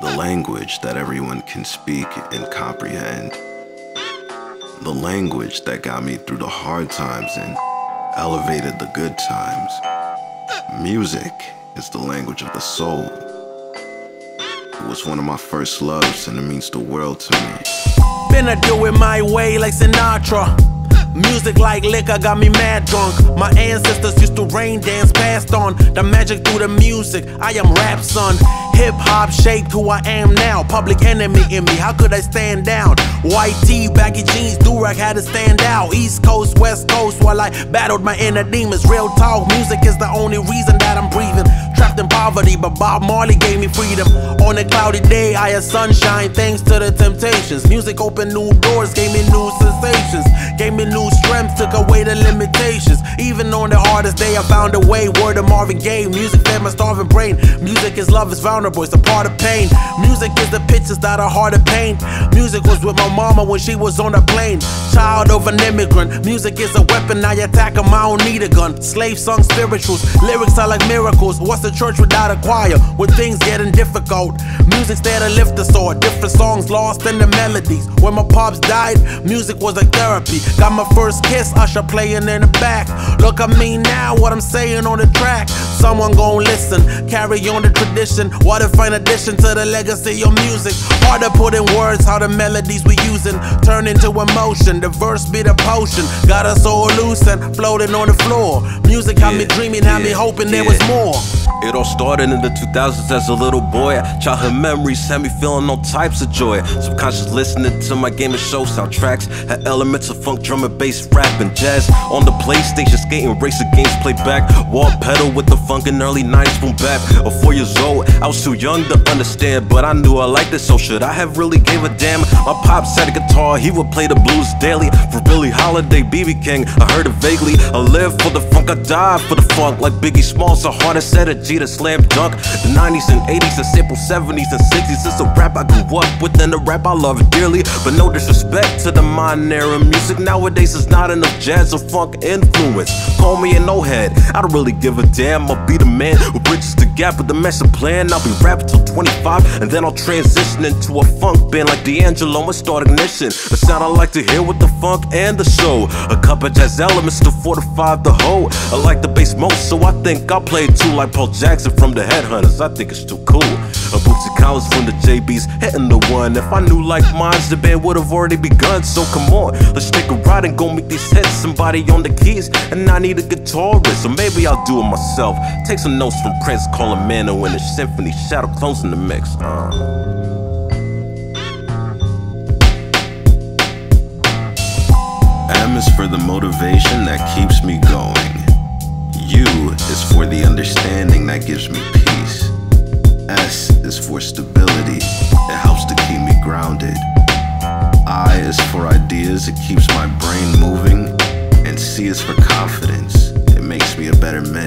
the language that everyone can speak and comprehend. The language that got me through the hard times and elevated the good times. Music is the language of the soul. It was one of my first loves and it means the world to me. Finna do it my way like Sinatra. Music like liquor got me mad drunk. My ancestors used to rain dance, passed on the magic through the music. I am rap son. Hip hop shaped who I am now. Public enemy in me, how could I stand down? White tee, baggy jeans, Durag had to stand out. East Coast, West Coast, while I battled my inner demons. Real talk, music is the only reason that I'm breathing. Trapped in poverty, but Bob Marley gave me freedom. On a cloudy day, I had sunshine thanks to the temptations. Music opened new doors, gave me new sensations, gave me new strength, took away the limitations. Even on the hardest day, I found a way. Word of Marvin Gaye, music fed my starving brain. Music is love, it's vulnerable, it's a part of pain. Music is the pictures that are hard to paint. Music was with my mama when she was on a plane. Child of an immigrant, music is a weapon. I attack them, I don't need a gun. Slave song spirituals, lyrics are like miracles. What's the church without a choir? When things getting difficult, music's there to lift us all. Different songs lost in the melodies. When my pops died, music was like therapy. Got my first kiss, Usher playing in the back. Look at me now, what I'm saying on the track. Someone gon' listen, carry on the tradition. What a fine addition to the legacy of music. Hard to put in words how the melodies we using turn into emotion. The verse be the potion, got us all loose and floating on the floor. Music had me Yeah, dreaming, had me yeah, hoping there was more. It all started in the 2000s as a little boy. Childhood memories had me feeling all types of joy. Subconscious listening to my game of show soundtracks had elements of funk, drum and bass, rap and jazz. On the PlayStation, skating, racing games played back. Wah pedal with the funk in early 90s boom bap. At four years old, I was too young to understand, but I knew I liked it. So should I have really gave a damn? My pops had a guitar, he would play the blues daily. For Billie Holiday, BB King, I heard it vaguely. I live for the funk, I die for the funk. Like Biggie Smalls, a hard said a Slam dunk. The 90s and 80s, and simple 70s and 60s. It's a rap I grew up with, and the rap I love dearly. But no disrespect to the modern era music. Nowadays, there's not enough jazz or funk influence. Call me an old head, I don't really give a damn. I'll be the man who bridges the gap with the master plan. I'll be rapping till 25, and then I'll transition into a funk band like D'Angelo and start ignition. A sound I like to hear with the funk and the soul. A couple jazz elements to fortify the whole. I like the bass most, so I think I'll play too, like Paul Jackson from the Headhunters. I think it's too cool. A Bootsy Collins from the JBs hitting the one. If I knew like minds, the band would have already begun. So come on, let's take a ride and go make these hits. Somebody on the keys, and I need a guitarist, or maybe I'll do it myself. Take some notes from Prince, call him Mano in the symphony. Shadow clones in the mix. Uh. For the motivation that keeps me going. U is for the understanding that gives me peace. S is for stability, it helps to keep me grounded. I is for ideas, it keeps my brain moving. And C is for confidence, it makes me a better man.